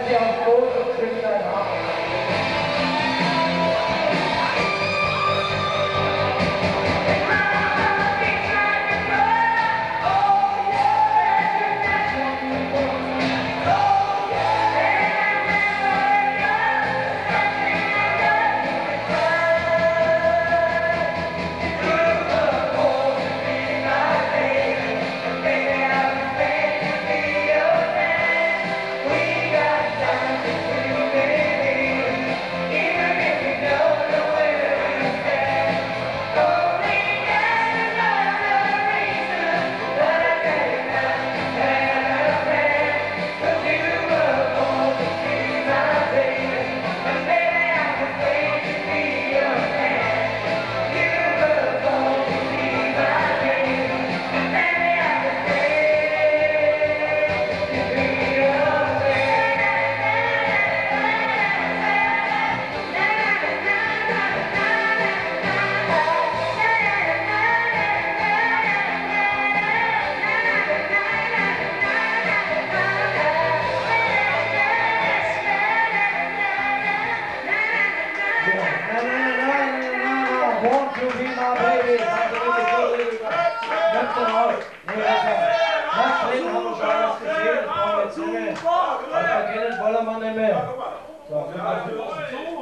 as they you be my baby. That's the way you do it. Ganz genau. Nee, also, das Ding haben wir schon alles gesehen. Das brauchen wir jetzt nicht mehr. Das vergessen wollen wir nicht mehr. So,